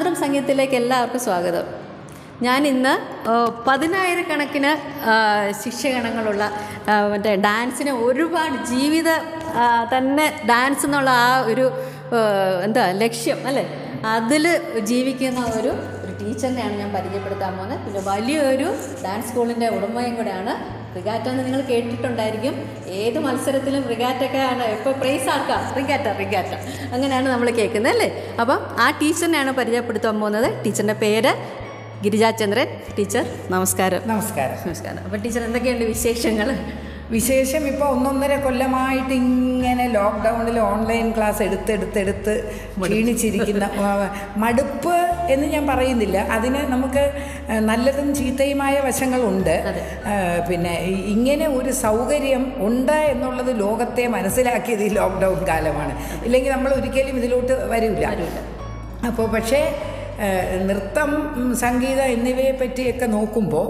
സാന്ദ്രം സംഗീതത്തിലേക്ക് എല്ലാവർക്കും സ്വാഗതം. ഞാൻ ഇന്ന് പതിനായിരക്കണക്കിന് ശിക്ഷകണങ്ങളുള്ള മറ്റേ ഡാൻസിന് ഒരുപാട് ജീവിത തന്നെ ഡാൻസ് എന്നുള്ള ആ ഒരു എന്താ ലക്ഷ്യം അല്ലേ? അതിൽ ജീവിക്കുന്ന ഒരു ഒരു ടീച്ചറിനെയാണ് ഞാൻ പരിചയപ്പെടുത്താൻ പോകുന്നത്. പിന്നെ വലിയൊരു ഡാൻസ് സ്കൂളിന്റെ ഉടമയും കൂടെയാണ് റിഗാറ്റ എന്ന് നിങ്ങൾ കേട്ടിട്ടുണ്ടായിരിക്കും. ഏത് മത്സരത്തിലും റിഗാറ്റൊക്കെ ആണ്. ഇപ്പോൾ പ്രൈസ് ആക്കാം റിഗാറ്റ റിഗാറ്റ. അങ്ങനെയാണ് നമ്മൾ കേൾക്കുന്നത് അല്ലേ? അപ്പം ആ ടീച്ചറിനെയാണ് പരിചയപ്പെടുത്താൻ പോകുന്നത്. ടീച്ചറിന്റെ പേര് ഗിരിജാചന്ദ്രൻ ടീച്ചർ നമസ്കാരം. നമസ്കാരം. നമസ്കാരം. അപ്പം ടീച്ചർ എന്തൊക്കെയുണ്ട് വിശേഷങ്ങൾ വിശേഷം ഇപ്പോൾ ഒന്നൊന്നര കൊല്ലമായിട്ട് ഇങ്ങനെ ലോക്ക്ഡൗണിൽ ഓൺലൈൻ ക്ലാസ് എടുത്തെടുത്തെടുത്ത് ക്ഷീണിച്ചിരിക്കുന്ന മടുപ്പ് എന്ന് ഞാൻ പറയുന്നില്ല. അതിന് നമുക്ക് നല്ലതും ചീത്തയുമായ വശങ്ങളുണ്ട്. പിന്നെ ഇങ്ങനെ ഒരു സൗകര്യം ഉണ്ട് എന്നുള്ളത് ലോകത്തെ മനസ്സിലാക്കിയത് ഈ ലോക്ക്ഡൗൺ കാലമാണ്. ഇല്ലെങ്കിൽ നമ്മൾ ഒരിക്കലും ഇതിലോട്ട് വരില്ല. അപ്പോൾ പക്ഷേ നൃത്തം സംഗീതം എന്നിവയെ പറ്റിയൊക്കെ നോക്കുമ്പോൾ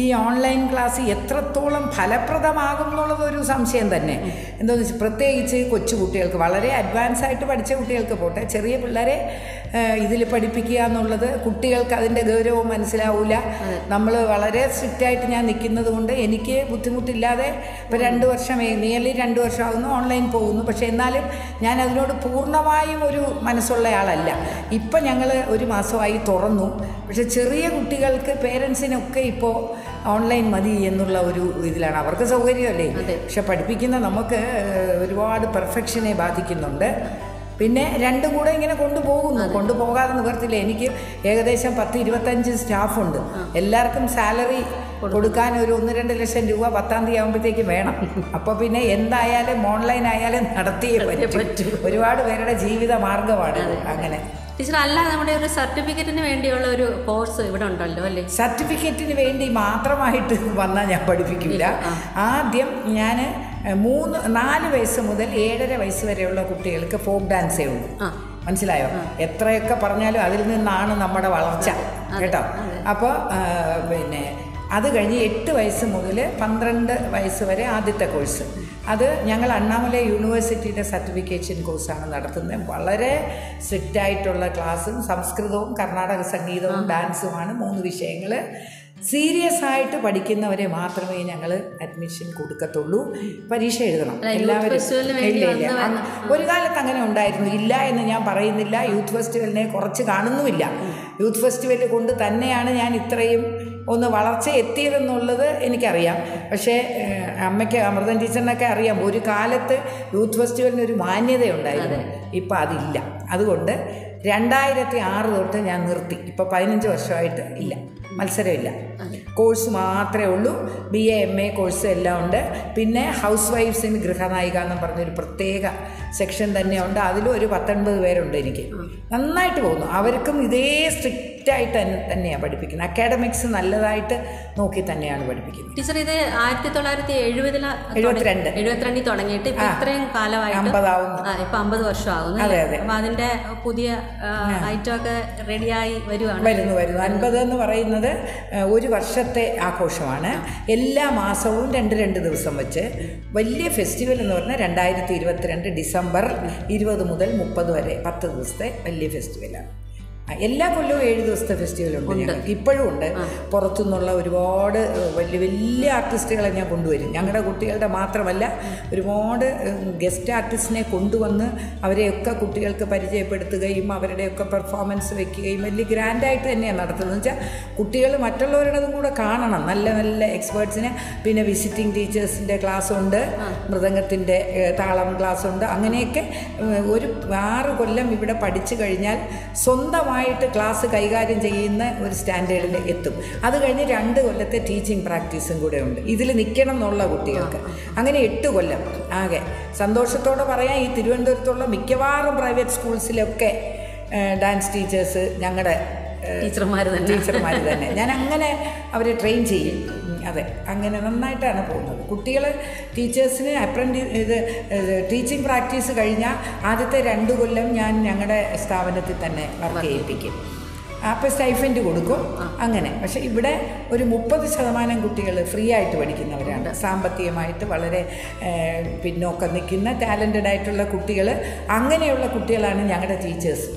ഈ ഓൺലൈൻ ക്ലാസ് എത്രത്തോളം ഫലപ്രദമാകും എന്നുള്ളത് ഒരു സംശയം തന്നെ. എന്താണെന്ന് വെച്ചാൽ പ്രത്യേകിച്ച് കൊച്ചു കുട്ടികൾക്ക് വളരെ അഡ്വാൻസ് ആയിട്ട് പഠിച്ച കുട്ടികൾക്ക് പോട്ടെ ചെറിയ പിള്ളേരെ ഇതിൽ പഠിപ്പിക്കുക എന്നുള്ളത് കുട്ടികൾക്ക് അതിന്റെ ഗൗരവം മനസ്സിലാവില്ല നമ്മൾ വളരെ സ്ട്രിക്റ്റായിട്ട് ഞാൻ നിൽക്കുന്നത് കൊണ്ട് എനിക്ക് ബുദ്ധിമുട്ടില്ലാതെ ഇപ്പോൾ രണ്ട് വർഷം നിയർലി രണ്ട് വർഷമാകുന്നു ഓൺലൈൻ പോകുന്നു. പക്ഷേ എന്നാലും ഞാൻ അതിനോട് പൂർണമായും ഒരു മനസ്സുള്ള ആളല്ല. ഇപ്പം ഞങ്ങൾ ഒരു മാസമായി തുറന്നു. പക്ഷേ ചെറിയ കുട്ടികൾക്ക് പേരൻസിനൊക്കെ ഇപ്പോൾ ഓൺലൈൻ മതി എന്നുള്ള ഒരു ഇതിലാണ്. അവർക്ക് സൗകര്യമല്ലേ? പക്ഷെ പഠിപ്പിക്കുന്ന നമുക്ക് ഒരുപാട് പെർഫെക്ഷനെ ബാധിക്കുന്നുണ്ട്. പിന്നെ രണ്ടും കൂടെ ഇങ്ങനെ കൊണ്ടുപോകുന്നു. കൊണ്ടുപോകാതെ നിവർത്തില്ല എനിക്ക് ഏകദേശം പത്ത് ഇരുപത്തഞ്ച് സ്റ്റാഫുണ്ട്. എല്ലാവർക്കും സാലറി കൊടുക്കാൻ ഒരു ഒന്ന് രണ്ട് ലക്ഷം രൂപ പത്താം തീയതി ആകുമ്പോഴത്തേക്ക് വേണം. അപ്പോൾ പിന്നെ എന്തായാലും ഓൺലൈൻ ആയാലും നടത്തിയേ പറ്റും. ഒരുപാട് പേരുടെ ജീവിത മാർഗമാണ് അങ്ങനെ. ടീച്ചർ അല്ല നമ്മുടെ ഒരു സർട്ടിഫിക്കറ്റിന് വേണ്ടിയുള്ള ഒരു കോഴ്സ് ഇവിടെ ഉണ്ടല്ലോ അല്ലേ? സർട്ടിഫിക്കറ്റിന് വേണ്ടി മാത്രമായിട്ട് വന്നാൽ ഞാൻ പഠിപ്പിക്കില്ല. ആദ്യം ഞാൻ മൂന്ന് നാല് വയസ്സ് മുതൽ ഏഴര വയസ്സ് വരെയുള്ള കുട്ടികൾക്ക് ഫോക്ക് ഡാൻസേ ഉള്ളൂ. മനസ്സിലായോ? എത്രയൊക്കെ പറഞ്ഞാലും അതിൽ നിന്നാണ് നമ്മുടെ വളർച്ച കേട്ടോ? അപ്പോൾ പിന്നെ അത് കഴിഞ്ഞ് എട്ട് വയസ്സ് മുതൽ പന്ത്രണ്ട് വയസ്സ് വരെ ആദ്യത്തെ കോഴ്സ്. അത് ഞങ്ങൾ അണ്ണാമല യൂണിവേഴ്സിറ്റിയുടെ സർട്ടിഫിക്കേഷൻ കോഴ്സാണ് നടത്തുന്നത്. വളരെ സ്ട്രിക്റ്റ് ആയിട്ടുള്ള ക്ലാസ്സും സംസ്കൃതവും കർണാടക സംഗീതവും ഡാൻസുമാണ് മൂന്ന് വിഷയങ്ങൾ സീരിയസ് ആയിട്ട് പഠിക്കുന്നവരെ മാത്രമേ ഞങ്ങൾ അഡ്മിഷൻ കൊടുക്കത്തുള്ളൂ. പരീക്ഷ എഴുതണം. എല്ലാവരും ഇല്ല, ഇല്ല. ഒരു കാലത്ത് അങ്ങനെ ഉണ്ടായിരുന്നു. ഇല്ല എന്ന് ഞാൻ പറയുന്നില്ല. യൂത്ത് ഫെസ്റ്റിവലിനെ കുറച്ച് കാണുന്നുമില്ല. യൂത്ത് ഫെസ്റ്റിവൽ കൊണ്ട് തന്നെയാണ് ഞാൻ ഇത്രയും ഒന്ന് വളർച്ച എത്തിയതെന്നുള്ളത് എനിക്കറിയാം. പക്ഷേ അമ്മയ്ക്ക് അമൃതൻ ടീച്ചറിനൊക്കെ അറിയാം. ഒരു കാലത്ത് യൂത്ത് ഫെസ്റ്റിവലിന് ഒരു മാന്യതയുണ്ടായിരുന്നു. ഇപ്പം അതില്ല. അതുകൊണ്ട് രണ്ടായിരത്തി ആറ് തൊട്ട് ഞാൻ നിർത്തി. ഇപ്പോൾ പതിനഞ്ച് വർഷമായിട്ട് ഇല്ല. മത്സരമില്ല. കോഴ്സ് മാത്രമേ ഉള്ളൂ. B A M A course എല്ലാം ഉണ്ട്. പിന്നെ ഹൗസ് വൈഫ്സിന് ഗൃഹനായിക എന്ന് പറഞ്ഞൊരു പ്രത്യേക സെക്ഷൻ തന്നെയുണ്ട്. അതിലും ഒരു പത്തൊൻപത് പേരുണ്ട് എനിക്ക്. നന്നായിട്ട് പോകുന്നു. അവർക്കും ഇതേ സ്ട്രിക്റ്റ് തന്നെ തന്നെയാണ് പഠിപ്പിക്കുന്നത്. അക്കാഡമിക്സ് നല്ലതായിട്ട് നോക്കി തന്നെയാണ് പഠിപ്പിക്കുന്നത്. ടീച്ചർ ഇത് ആയിരത്തി തൊള്ളായിരത്തി എഴുപതിൽ എഴുപത്തിരണ്ട്. എഴുപത്തിരണ്ടിൽ തുടങ്ങിയിട്ട് ഇപ്പൊ ഇത്രയും കാലമായിട്ട് അമ്പതാവുന്നു. ഇപ്പൊ അമ്പത് വർഷം ആകുന്നു അതെ, അതെ. അപ്പൊ അതിന്റെ പുതിയ ഐറ്റമൊക്കെ റെഡിയായി വരുവാണ്. വരുന്നു വരുന്നു. അൻപത് എന്ന് പറയുന്നത് ഒരു വർഷത്തെ ആഘോഷമാണ്. എല്ലാ മാസവും രണ്ട് രണ്ട് ദിവസം വെച്ച് വലിയ ഫെസ്റ്റിവൽ എന്ന് പറഞ്ഞാൽ രണ്ടായിരത്തി ഇരുപത്തിരണ്ട് ഡിസംബർ ഇരുപത് മുതൽ മുപ്പത് വരെ പത്ത് ദിവസത്തെ വലിയ ഫെസ്റ്റിവലാണ്. എല്ലാ കൊല്ലവും ഏഴ് ദിവസത്തെ ഫെസ്റ്റിവൽ ഉണ്ട് ഞങ്ങൾക്ക്. ഇപ്പോഴും ഉണ്ട്. പുറത്തുനിന്നുള്ള ഒരുപാട് വലിയ വലിയ ആർട്ടിസ്റ്റുകളെ ഞാൻ കൊണ്ടുവരും. ഞങ്ങളുടെ കുട്ടികളുടെ മാത്രമല്ല ഒരുപാട് ഗസ്റ്റ് ആർട്ടിസ്റ്റിനെ കൊണ്ടുവന്ന് അവരെയൊക്കെ കുട്ടികൾക്ക് പരിചയപ്പെടുത്തുകയും അവരുടെയൊക്കെ പെർഫോമൻസ് വെക്കുകയും വലിയ ഗ്രാൻഡായിട്ട് തന്നെയാണ് നടത്തുന്നത്. വെച്ചാൽ കുട്ടികൾ മറ്റുള്ളവരുടേതും കൂടെ കാണണം. നല്ല നല്ല എക്സ്പേർട്സിനെ പിന്നെ വിസിറ്റിംഗ് ടീച്ചേഴ്സിന്റെ ക്ലാസ് ഉണ്ട്. മൃദംഗത്തിന്റെ താളം ക്ലാസ് ഉണ്ട്. അങ്ങനെയൊക്കെ ഒരു ആറ് കൊല്ലം ഇവിടെ പഠിച്ചു കഴിഞ്ഞാൽ സ്വന്തമായിട്ട് ക്ലാസ് കൈകാര്യം ചെയ്യുന്ന ഒരു സ്റ്റാൻഡേർഡിൽ എത്തും. അത് കഴിഞ്ഞ് രണ്ട് കൊല്ലത്തെ ടീച്ചിങ് പ്രാക്ടീസും കൂടെ ഉണ്ട്. ഇതിൽ നിൽക്കണം എന്നുള്ള കുട്ടികൾക്ക്. അങ്ങനെ എട്ട് കൊല്ലം. ആകെ. സന്തോഷത്തോടെ പറയാം ഈ തിരുവനന്തപുരത്തുള്ള മിക്കവാറും പ്രൈവറ്റ് സ്കൂൾസിലൊക്കെ ഡാൻസ് ടീച്ചേഴ്സ് ഞങ്ങളുടെ ടീച്ചർമാർ തന്നെ. ടീച്ചർമാർ തന്നെ. ഞാൻ അങ്ങനെ അവരെ ട്രെയിൻ ചെയ്യും. അതെ അങ്ങനെ നന്നായിട്ടാണ് പോകുന്നത്. കുട്ടികൾ ടീച്ചേഴ്സിന് അപ്രന്റി ഇത് ടീച്ചിങ് പ്രാക്ടീസ് കഴിഞ്ഞാൽ ആദ്യത്തെ രണ്ട് കൊല്ലം ഞാൻ ഞങ്ങളുടെ സ്ഥാപനത്തിൽ തന്നെ വർക്ക് ചെയ്യിപ്പിക്കും. അപ്പോൾ സ്റ്റൈഫന്റ് കൊടുക്കും. അങ്ങനെ. പക്ഷേ ഇവിടെ ഒരു മുപ്പത് ശതമാനം കുട്ടികൾ ഫ്രീ ആയിട്ട് പഠിക്കുന്നവരാണ്. സാമ്പത്തികമായിട്ട് വളരെ പിന്നോക്കം നിൽക്കുന്ന ടാലന്റഡ് ആയിട്ടുള്ള കുട്ടികൾ അങ്ങനെയുള്ള കുട്ടികളാണ് ഞങ്ങളുടെ ടീച്ചേഴ്സ്.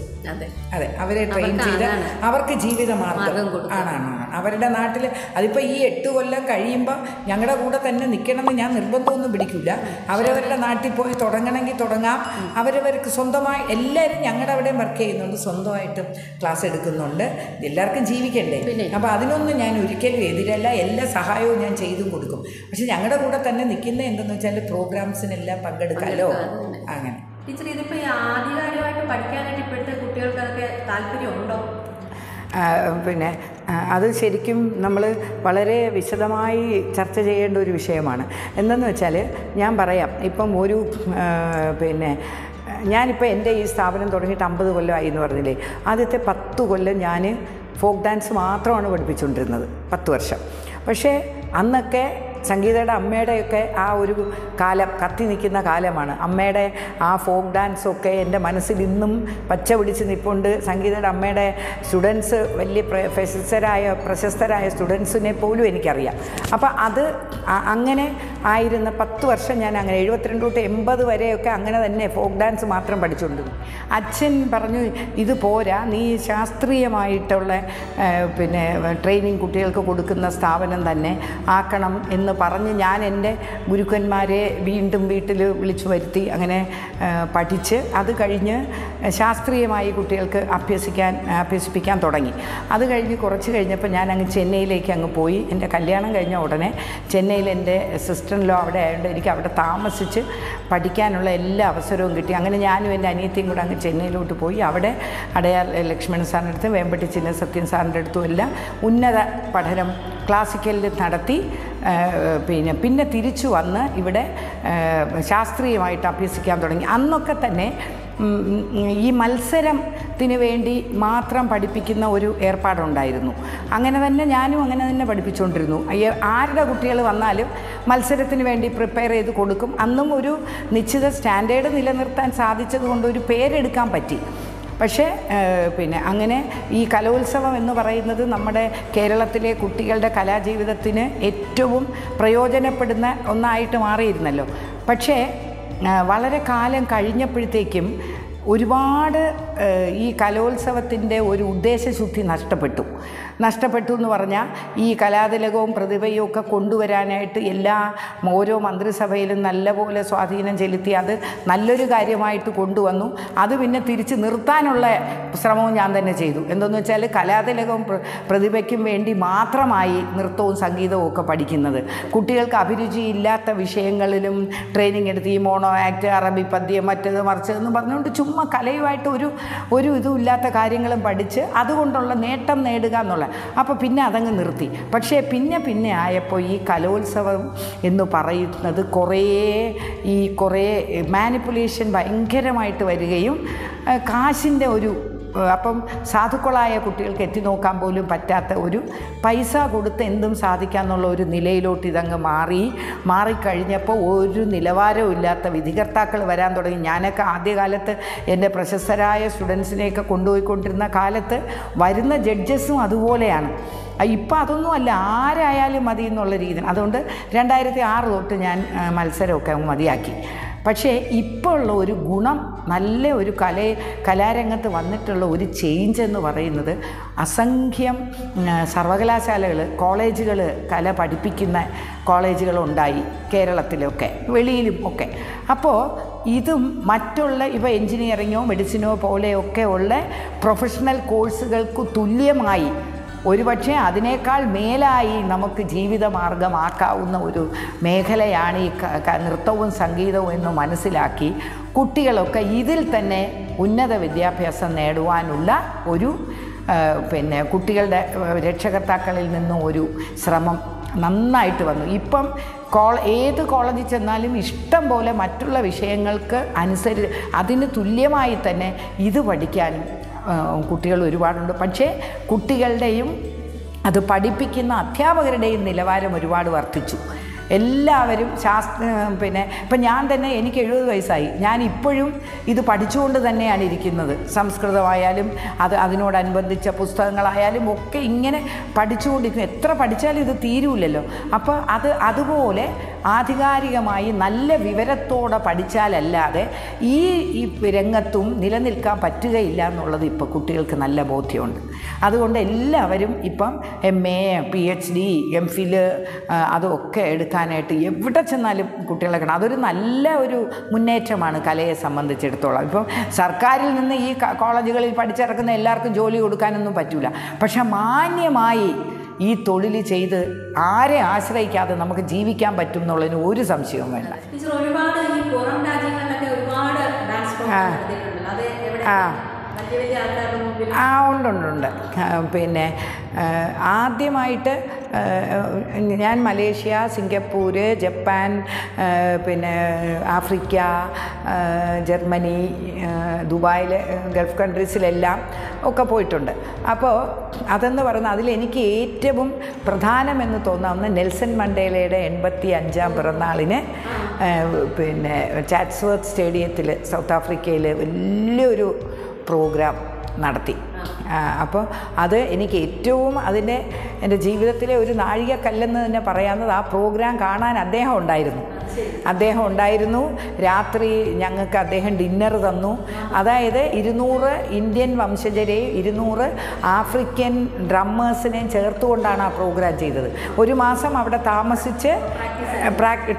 അതെ. അവരെ ട്രെയിൻ ചെയ്ത് അവർക്ക് ജീവിത മാർഗം. ആണാണ് ആണ്. അവരുടെ നാട്ടിൽ അതിപ്പോൾ ഈ എട്ട് കൊല്ലം കഴിയുമ്പോൾ ഞങ്ങളുടെ കൂടെ തന്നെ നിൽക്കണമെന്ന് ഞാൻ നിർബന്ധമൊന്നും പിടിക്കില്ല അവരവരുടെ നാട്ടിൽ പോയി തുടങ്ങണമെങ്കിൽ തുടങ്ങാം. അവരവർക്ക് സ്വന്തമായി എല്ലാവരും ഞങ്ങളുടെ അവിടെയും വർക്ക് ചെയ്യുന്നുണ്ട് സ്വന്തമായിട്ടും ക്ലാസ് എടുക്കുന്നുണ്ട്. എല്ലാവർക്കും ജീവിക്കണ്ടേ? അപ്പോൾ അതിനൊന്നും ഞാൻ ഒരിക്കലും എതിരല്ല. എല്ലാ സഹായവും ഞാൻ ചെയ്തും കൊടുക്കും. പക്ഷെ ഞങ്ങളുടെ കൂടെ തന്നെ നിൽക്കുന്ന എന്തെന്ന് വെച്ചാൽ പ്രോഗ്രാംസിനെല്ലാം പങ്കെടുക്കാമല്ലോ അങ്ങനെ. ടീച്ചർ ഇതിപ്പോ ഈ ആധികാരികമായിട്ട് പഠിക്കാനായിട്ട് ഇപ്പോഴത്തെ കുട്ടികൾക്കൊക്കെ താല്പര്യമുണ്ടോ പിന്നെ അത് ശരിക്കും നമ്മൾ വളരെ വിശദമായി ചർച്ച ചെയ്യേണ്ട ഒരു വിഷയമാണ്. എന്തെന്ന് വെച്ചാൽ ഞാൻ പറയാം ഇപ്പം ഒരു പിന്നെ ഞാനിപ്പോൾ എന്റെ ഈ സ്ഥാപനം തുടങ്ങിയിട്ട് അമ്പത് കൊല്ലമായി എന്ന് പറഞ്ഞില്ലേ? ആദ്യത്തെ പത്ത് കൊല്ലം ഞാൻ ഫോക്ക് ഡാൻസ് മാത്രമാണ് പഠിപ്പിച്ചുകൊണ്ടിരുന്നത് പത്ത് വർഷം. പക്ഷേ അന്നൊക്കെ സംഗീതയുടെ അമ്മയുടെയൊക്കെ ആ ഒരു കാലം കത്തി നിൽക്കുന്ന കാലമാണ്. അമ്മയുടെ ആ ഫോക്ക് ഡാൻസൊക്കെ എന്റെ മനസ്സിൽ ഇന്നും പച്ച പിടിച്ച് നിൽപ്പുണ്ട് സംഗീതയുടെ അമ്മയുടെ സ്റ്റുഡൻസ് വലിയ പ്ര- പ്രശസ്തരായ പ്രശസ്തരായ സ്റ്റുഡൻസിനെ പോലും എനിക്കറിയാം. അപ്പോൾ അത് അങ്ങനെ ആയിരുന്ന പത്ത് വർഷം ഞാൻ അങ്ങനെ എഴുപത്തിരണ്ട് തൊട്ട് എൺപത് വരെയൊക്കെ അങ്ങനെ തന്നെ ഫോക്ക് ഡാൻസ് മാത്രം പഠിച്ചുകൊണ്ടിരുന്നു. അച്ഛൻ പറഞ്ഞു ഇത് പോരാ നീ ശാസ്ത്രീയമായിട്ടുള്ള പിന്നെ ട്രെയിനിങ് കുട്ടികൾക്ക് കൊടുക്കുന്ന സ്ഥാപനം തന്നെ ആക്കണം എന്ന് പറഞ്ഞ് ഞാൻ എന്റെ ഗുരുക്കന്മാരെ വീണ്ടും വീട്ടിൽ വിളിച്ചു വരുത്തി അങ്ങനെ പഠിച്ച് അത് കഴിഞ്ഞ് ശാസ്ത്രീയമായി കുട്ടികൾക്ക് അഭ്യസിക്കാൻ അഭ്യസിപ്പിക്കാൻ തുടങ്ങി. അത് കഴിഞ്ഞ് കുറച്ച് കഴിഞ്ഞപ്പോൾ ഞാൻ അങ്ങ് ചെന്നൈയിലേക്ക് അങ്ങ് പോയി. എന്റെ കല്യാണം കഴിഞ്ഞ ഉടനെ ചെന്നൈയിൽ എന്റെ സിസ്റ്റർ ലോ അവിടെ ആയതുകൊണ്ട് എനിക്ക് അവിടെ താമസിച്ച് പഠിക്കാനുള്ള എല്ലാ അവസരവും കിട്ടി. അങ്ങനെ ഞാനും എന്റെ അനിയത്തിയും കൂടെ അങ്ങ് ചെന്നൈയിലോട്ട് പോയി. അവിടെ അടയാർ ലക്ഷ്മണൻ സാറിന്റെ അടുത്തും വേമ്പട്ടി ചിന്ന സത്യൻ സാറിന്റെ അടുത്തും എല്ലാം ഉന്നത പഠനം ക്ലാസിക്കലിൽ നടത്തി പിന്നെ പിന്നെ തിരിച്ചു വന്ന് ഇവിടെ ശാസ്ത്രീയമായിട്ട് അഭ്യസിക്കാൻ തുടങ്ങി. അന്നൊക്കെ തന്നെ ഈ മത്സരത്തിന് വേണ്ടി മാത്രം പഠിപ്പിക്കുന്ന ഒരു ഏർപ്പാടുണ്ടായിരുന്നു. അങ്ങനെ തന്നെ ഞാനും അങ്ങനെ തന്നെ പഠിപ്പിച്ചുകൊണ്ടിരുന്നു ആരുടെ കുട്ടികൾ വന്നാലും മത്സരത്തിന് വേണ്ടി പ്രിപ്പയർ ചെയ്ത് കൊടുക്കും. അന്നും ഒരു നിശ്ചിത സ്റ്റാൻഡേർഡ് നിലനിർത്താൻ സാധിച്ചതുകൊണ്ട് ഒരു പേരെടുക്കാൻ പറ്റി. പക്ഷേ പിന്നെ അങ്ങനെ ഈ കലോത്സവം എന്ന് പറയുന്നത് നമ്മുടെ കേരളത്തിലെ കുട്ടികളുടെ കലാജീവിതത്തിന് ഏറ്റവും പ്രയോജനപ്പെടുന്ന ഒന്നായിട്ട് മാറിയിരുന്നല്ലോ. പക്ഷേ വളരെ കാലം കഴിഞ്ഞപ്പോഴത്തേക്കും ഒരുപാട് ഈ കലോത്സവത്തിന്റെ ഒരു ഉദ്ദേശശുദ്ധി നഷ്ടപ്പെട്ടു. നഷ്ടപ്പെട്ടു എന്ന് പറഞ്ഞാൽ ഈ കലാതിലകവും പ്രതിഭയും ഒക്കെ കൊണ്ടുവരാനായിട്ട് എല്ലാ ഓരോ മന്ത്രിസഭയിലും നല്ലപോലെ സ്വാധീനം ചെലുത്തി അത് നല്ലൊരു കാര്യമായിട്ട് കൊണ്ടുവന്നു. അത് പിന്നെ തിരിച്ച് നിർത്താനുള്ള ശ്രമവും ഞാൻ തന്നെ ചെയ്തു. എന്തെന്ന് വെച്ചാൽ കലാതിലകവും പ്ര- പ്രതിഭയ്ക്കും വേണ്ടി മാത്രമായി നൃത്തവും സംഗീതവും ഒക്കെ പഠിക്കുന്നത്. കുട്ടികൾക്ക് അഭിരുചിയില്ലാത്ത വിഷയങ്ങളിലും ട്രെയിനിങ് എടുത്ത് ഈ മോണോ ആക്ട് അറബി പദ്യം മറ്റേത് മറിച്ചതെന്ന് പറഞ്ഞുകൊണ്ട് ചുമ്മാ കലയുമായിട്ട് ഒരു ഒരു ഇതും ഇല്ലാത്ത കാര്യങ്ങളും പഠിച്ച് അതുകൊണ്ടുള്ള നേട്ടം നേടുക എന്നുള്ള അപ്പോൾ പിന്നെ അതങ്ങ് നിർത്തി. പക്ഷേ പിന്നെ പിന്നെ ആയപ്പോൾ ഈ കലോത്സവം എന്ന് പറയുന്നത് കുറേ ഈ കുറേ മാനിപ്പുലേഷൻ ഭയങ്കരമായിട്ട് വരികയും കാശിന്റെ ഒരു അപ്പം സാധുക്കളായ കുട്ടികൾക്ക് എത്തി നോക്കാൻ പോലും പറ്റാത്ത ഒരു പൈസ കൊടുത്ത് എന്തും സാധിക്കാമെന്നുള്ള ഒരു നിലയിലോട്ട് ഇതങ്ങ് മാറി. മാറിക്കഴിഞ്ഞപ്പോൾ ഒരു നിലവാരവും ഇല്ലാത്ത വിധികർത്താക്കൾ വരാൻ തുടങ്ങി. ഞാനൊക്കെ ആദ്യകാലത്ത് എന്റെ പ്രശസ്തരായ സ്റ്റുഡൻസിനെയൊക്കെ കൊണ്ടുപോയിക്കൊണ്ടിരുന്ന കാലത്ത് വരുന്ന ജഡ്ജസും അതുപോലെയാണ്. ഇപ്പം അതൊന്നുമല്ല ആരായാലും മതി എന്നുള്ള രീതി അതുകൊണ്ട് രണ്ടായിരത്തി ആറ് തൊട്ട് ഞാൻ മത്സരമൊക്കെ മതിയാക്കി. പക്ഷേ ഇപ്പോൾ ഉള്ള ഒരു ഗുണം നല്ല ഒരു കല കലാരംഗത്ത് വന്നിട്ടുള്ള ഒരു ചേഞ്ച് എന്ന് പറയുന്നത് അസംഖ്യം സർവകലാശാലകൾ കോളേജുകൾ കല പഠിപ്പിക്കുന്ന കോളേജുകളുണ്ടായി കേരളത്തിലൊക്കെ വെളിയിലും ഒക്കെ. അപ്പോൾ ഇതും മറ്റുള്ള ഇപ്പോൾ എൻജിനീയറിങ്ങോ മെഡിസിനോ പോലെയൊക്കെ ഉള്ള പ്രൊഫഷണൽ കോഴ്സുകൾക്ക് തുല്യമായി ഒരുപക്ഷെ അതിനേക്കാൾ മേലായി നമുക്ക് ജീവിതമാർഗമാക്കാവുന്ന ഒരു മേഖലയാണ് ഈ നൃത്തവും സംഗീതവും എന്ന് മനസ്സിലാക്കി കുട്ടികളൊക്കെ ഇതിൽ തന്നെ ഉന്നത വിദ്യാഭ്യാസം നേടുവാനുള്ള ഒരു പിന്നെ കുട്ടികളുടെ രക്ഷകർത്താക്കളിൽ നിന്നും ഒരു ശ്രമം നന്നായിട്ട് വന്നു. ഇപ്പം കോ ഏത് കോളേജിൽ ചെന്നാലും ഇഷ്ടം പോലെ മറ്റുള്ള വിഷയങ്ങൾക്ക് അനുസരി അതിന് തുല്യമായി തന്നെ ഇത് പഠിക്കാനും കുട്ടികൾ ഒരുപാടുണ്ട്. പക്ഷേ കുട്ടികളുടെയും അത് പഠിപ്പിക്കുന്ന അധ്യാപകരുടെയും നിലവാരം ഒരുപാട് വർദ്ധിച്ചു. എല്ലാവരും ശാസ്ത്ര പിന്നെ ഇപ്പം ഞാൻ തന്നെ എനിക്ക് എഴുപത് വയസ്സായി. ഞാൻ ഇപ്പോഴും ഇത് പഠിച്ചുകൊണ്ട് തന്നെയാണ് ഇരിക്കുന്നത്. സംസ്കൃതമായാലും അത് അതിനോടനുബന്ധിച്ച പുസ്തകങ്ങളായാലും ഒക്കെ ഇങ്ങനെ പഠിച്ചുകൊണ്ടിരിക്കും എത്ര പഠിച്ചാലും ഇത് തീരൂലല്ലോ അപ്പോൾ അത് അതുപോലെ ആധികാരികമായി നല്ല വിവരത്തോടെ പഠിച്ചാലല്ലാതെ ഈ ഈ രംഗത്തും നിലനിൽക്കാൻ പറ്റുകയില്ല എന്നുള്ളത് ഇപ്പോൾ കുട്ടികൾക്ക് നല്ല ബോധ്യമുണ്ട്. അതുകൊണ്ട് എല്ലാവരും ഇപ്പം M A P H D M Phil അതൊക്കെ എടുക്കാനായിട്ട് എവിടെ ചെന്നാലും കുട്ടികളെ കാണാം. അതൊരു നല്ല ഒരു മുന്നേറ്റമാണ് കലയെ സംബന്ധിച്ചിടത്തോളം. ഇപ്പം സർക്കാരിൽ നിന്ന് ഈ കോളേജുകളിൽ പഠിച്ചിറക്കുന്ന എല്ലാവർക്കും ജോലി കൊടുക്കാനൊന്നും പറ്റില്ല പക്ഷേ മാന്യമായി ഈ തൊഴിൽ ചെയ്ത് ആരെ ആശ്രയിക്കാതെ നമുക്ക് ജീവിക്കാൻ പറ്റും എന്നുള്ളതിന് ഒരു സംശയവും വേണ്ട. ആ. ആ. ഉണ്ട് ഉണ്ട് ഉണ്ട്. പിന്നെ ആദ്യമായിട്ട് ഞാൻ മലേഷ്യ സിംഗപ്പൂർ ജപ്പാൻ പിന്നെ ആഫ്രിക്ക ജർമ്മനി ദുബായിൽ ഗൾഫ് കൺട്രീസിലെല്ലാം ഒക്കെ പോയിട്ടുണ്ട്. അപ്പോൾ അതെന്ന് പറയുന്നത് അതിലെനിക്ക് ഏറ്റവും പ്രധാനമെന്ന് തോന്നാവുന്ന നെൽസൺ മണ്ടേലയുടെ എൺപത്തി അഞ്ചാം പിറന്നാളിന് പിന്നെ ചാറ്റ്സ്വർത്ത് സ്റ്റേഡിയത്തിൽ സൗത്ത് ആഫ്രിക്കയിൽ വലിയൊരു പ്രോഗ്രാം നടത്തി. അപ്പോൾ അത് എനിക്ക് ഏറ്റവും അതിന്റെ എന്റെ ജീവിതത്തിലെ ഒരു നാഴികക്കല്ലെന്ന് തന്നെ പറയാവുന്നത് ആ പ്രോഗ്രാം കാണാൻ അദ്ദേഹം ഉണ്ടായിരുന്നു. അദ്ദേഹം ഉണ്ടായിരുന്നു. രാത്രി ഞങ്ങൾക്ക് അദ്ദേഹം ഡിന്നർ തന്നു. അതായത് ഇരുന്നൂറ് ഇന്ത്യൻ വംശജരെയും ഇരുന്നൂറ് ആഫ്രിക്കൻ ഡ്രമ്മേഴ്സിനെയും ചേർത്തുകൊണ്ടാണ് ആ പ്രോഗ്രാം ചെയ്തത്. ഒരു മാസം അവിടെ താമസിച്ച്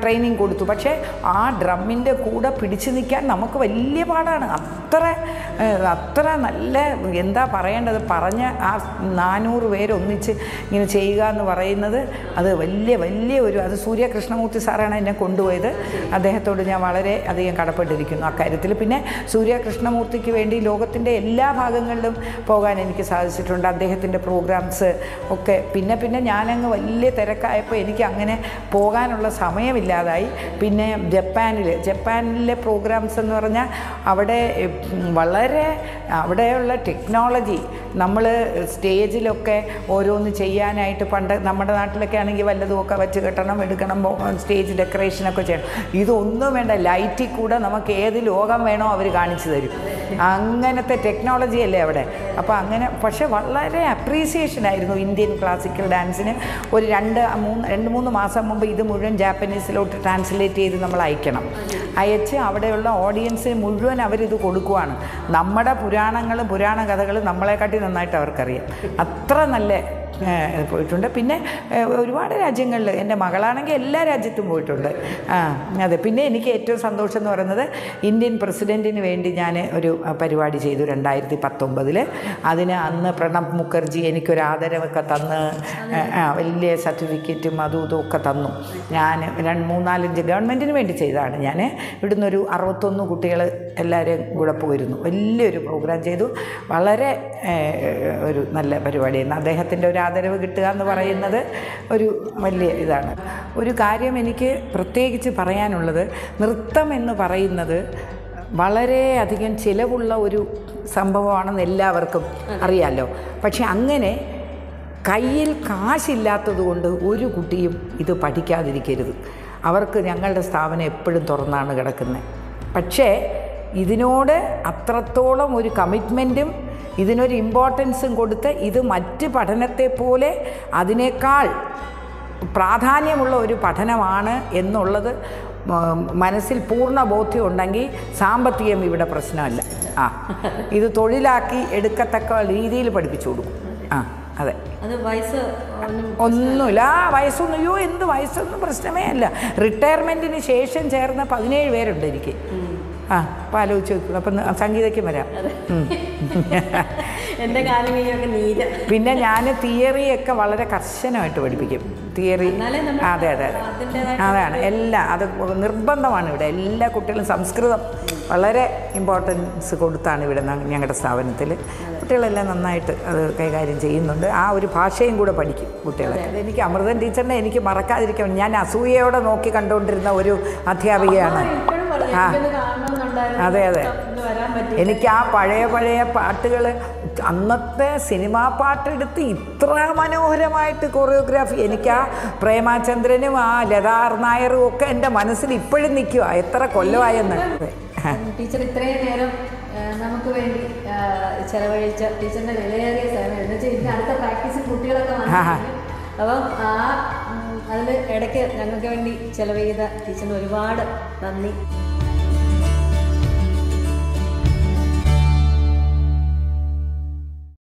ട്രെയിനിങ് കൊടുത്തു. പക്ഷേ ആ ഡ്രമ്മിന്റെ കൂടെ പിടിച്ചു നിൽക്കാൻ നമുക്ക് വലിയ പാടാണ്. അത്ര അത്ര നല്ല എന്താ പറയേണ്ടത്? പറഞ്ഞ ആ നാനൂറ് പേരൊന്നിച്ച് ഇങ്ങനെ ചെയ്യുക എന്ന് പറയുന്നത് അത് വലിയ വലിയ ഒരു അത് സൂര്യ കൃഷ്ണമൂർത്തി സാറാണ് എന്നെ കൊണ്ടുപോയത്. അദ്ദേഹത്തോട് ഞാൻ വളരെ അധികം കടപ്പെട്ടിരിക്കുന്നു അക്കാര്യത്തിൽ പിന്നെ സൂര്യ കൃഷ്ണമൂർത്തിക്ക് വേണ്ടി ലോകത്തിന്റെ എല്ലാ ഭാഗങ്ങളിലും പോകാൻ എനിക്ക് സാധിച്ചിട്ടുണ്ട്. അദ്ദേഹത്തിന്റെ പ്രോഗ്രാംസ് ഒക്കെ. പിന്നെ പിന്നെ ഞാനങ്ങ് വലിയ തിരക്കായപ്പോൾ എനിക്ക് അങ്ങനെ പോകാനുള്ള സമയമില്ലാതായി. പിന്നെ ജപ്പാനിൽ ജപ്പാനിലെ പ്രോഗ്രാംസ് എന്ന് പറഞ്ഞാൽ അവിടെ വളരെ അവിടെയുള്ള ടെക്നോളജി നമ്മൾ സ്റ്റേജിലൊക്കെ ഓരോന്ന് ചെയ്യാനായിട്ട് പണ്ട് നമ്മുടെ നാട്ടിലൊക്കെ ആണെങ്കിൽ വല്ലതുമൊക്കെ വെച്ച് കെട്ടണം എടുക്കണം സ്റ്റേജ് ഡെക്കറേഷനൊക്കെ ചെയ്യണം. ഇതൊന്നും വേണ്ട ലൈറ്റിൽ കൂടെ നമുക്ക് ഏത് ലോകം വേണോ അവർ കാണിച്ചു തരും. അങ്ങനത്തെ ടെക്നോളജി അല്ലേ അവിടെ? അപ്പോൾ അങ്ങനെ പക്ഷെ വളരെ അപ്രീസിയേഷൻ ആയിരുന്നു ഇന്ത്യൻ ക്ലാസിക്കൽ ഡാൻസിന് ഒരു രണ്ട് മൂന്ന് രണ്ട് മൂന്ന് മാസം മുമ്പ് ഇത് മുഴുവൻ ജാപ്പനീസിലോട്ട് ട്രാൻസ്ലേറ്റ് ചെയ്ത് നമ്മൾ അയക്കണം. അയച്ച് അവിടെയുള്ള ഓഡിയൻസിന് മുഴുവൻ അവരിത് കൊടുക്കുവാണ്. നമ്മുടെ പുരാണങ്ങളും പുരാണ കഥകളും നമ്മളെക്കാട്ടി നന്നായിട്ട് അവർക്കറിയാം. അത്ര നല്ല പോയിട്ടുണ്ട്. പിന്നെ ഒരുപാട് രാജ്യങ്ങളിൽ എന്റെ മകളാണെങ്കിൽ എല്ലാ രാജ്യത്തും പോയിട്ടുണ്ട്. ആ അതെ. പിന്നെ എനിക്ക് ഏറ്റവും സന്തോഷം എന്ന് പറയുന്നത് ഇന്ത്യൻ പ്രസിഡന്റിന് വേണ്ടി ഞാൻ ഒരു പരിപാടി ചെയ്തു രണ്ടായിരത്തി പത്തൊമ്പതിൽ അതിന് അന്ന് പ്രണബ് മുഖർജി എനിക്കൊരു ആദരവൊക്കെ തന്ന് വലിയ സർട്ടിഫിക്കറ്റും അതും ഇതും ഒക്കെ തന്നു. ഞാൻ രണ്ട് മൂന്നാലഞ്ച് ഗവൺമെന്റിന് വേണ്ടി ചെയ്തതാണ് ഞാൻ ഇവിടുന്ന് ഒരു അറുപത്തൊന്ന് കുട്ടികൾ എല്ലാവരെയും കൂടെ പോയിരുന്നു. വലിയൊരു പ്രോഗ്രാം ചെയ്തു. വളരെ ഒരു നല്ല പരിപാടിയായിരുന്നു. അദ്ദേഹത്തിന്റെ ഒരു ആദരവ് കിട്ടുക എന്ന് പറയുന്നത് ഒരു വലിയ ഇതാണ്. ഒരു കാര്യം എനിക്ക് പ്രത്യേകിച്ച് പറയാനുള്ളത് നൃത്തം എന്ന് പറയുന്നത് വളരെയധികം ചിലവുള്ള ഒരു സംഭവമാണെന്ന് എല്ലാവർക്കും അറിയാമല്ലോ പക്ഷെ അങ്ങനെ കയ്യിൽ കാശില്ലാത്തത് കൊണ്ട് ഒരു കുട്ടിയും ഇത് പഠിക്കാതിരിക്കരുത്. അവർക്ക് ഞങ്ങളുടെ സ്ഥാപനം എപ്പോഴും തുറന്നാണ് കിടക്കുന്നത്. പക്ഷേ ഇതിനോട് അത്രത്തോളം ഒരു കമ്മിറ്റ്മെന്റും ഇതിനൊരു ഇമ്പോർട്ടൻസും കൊടുത്ത് ഇത് മറ്റ് പഠനത്തെ പോലെ അതിനേക്കാൾ പ്രാധാന്യമുള്ള ഒരു പഠനമാണ് എന്നുള്ളത് മനസ്സിൽ പൂർണ ബോധ്യം ഉണ്ടെങ്കിൽ സാമ്പത്തികം ഇവിടെ പ്രശ്നമല്ല. ആ ഇത് തൊഴിലാക്കി എടുക്കത്തക്ക രീതിയിൽ പഠിപ്പിച്ചു കൊടുക്കും. ആ അതെ. വയസ്സ് ഒന്നും ഒന്നുമില്ല. ആ വയസ്സൊന്നും അയ്യോ എന്ത് വയസ്സൊന്നും പ്രശ്നമേ അല്ല. റിട്ടയർമെന്റിന് ശേഷം ചേർന്ന പതിനേഴ് പേരുണ്ട് എനിക്ക്. ആ അപ്പോൾ ആലോചിച്ച് നോക്കൂ. അപ്പം സംഗീതയ്ക്കും വരാം. എന്റെ കൈയൊക്കെ പിന്നെ ഞാൻ തിയറിയൊക്കെ വളരെ കർശനമായിട്ട് പഠിപ്പിക്കും. തിയറി അതെ അതെ അതെ. അതാണ്. എല്ലാം അത് നിർബന്ധമാണ് ഇവിടെ. എല്ലാ കുട്ടികളും സംസ്കൃതം വളരെ ഇമ്പോർട്ടൻസ് കൊടുത്താണ് ഇവിടെ ഞങ്ങളുടെ സ്ഥാപനത്തിൽ കുട്ടികളെല്ലാം നന്നായിട്ട് അത് കൈകാര്യം ചെയ്യുന്നുണ്ട്. ആ ഒരു ഭാഷയും കൂടെ പഠിക്കും കുട്ടികളെ. എനിക്ക് അമൃതൻ ടീച്ചറിനെ എനിക്ക് മറക്കാതിരിക്കാൻ ഞാൻ അസൂയയോടെ നോക്കി കണ്ടുകൊണ്ടിരുന്ന ഒരു അധ്യാപികയാണ്. ആ. അതെ അതെ. എനിക്ക് ആ പഴയ പഴയ പാട്ടുകൾ അന്നത്തെ സിനിമാ പാട്ടെടുത്ത് ഇത്ര മനോഹരമായിട്ട് കൊറിയോഗ്രാഫി എനിക്ക് ആ പ്രേമാചന്ദ്രനും ആ ലതാർ നായരും ഒക്കെ എന്റെ മനസ്സിൽ ഇപ്പോഴും നിൽക്കുക എത്ര കൊല്ലമായെന്ന്. ടീച്ചർ ഇത്രയും നേരം നമുക്ക് വേണ്ടി ചെലവഴിച്ച ടീച്ചറിന്റെ വിലയേറിയ സേവനം എന്ന് വെച്ചാൽ അടുത്ത പ്രാക്ടീസിൽ കുട്ടികളൊക്കെ അപ്പം ആ അതിൽ ഇടയ്ക്ക് ഞങ്ങൾക്ക് വേണ്ടി ചെലവ് ചെയ്ത ടീച്ചറിന് ഒരുപാട് നന്ദി.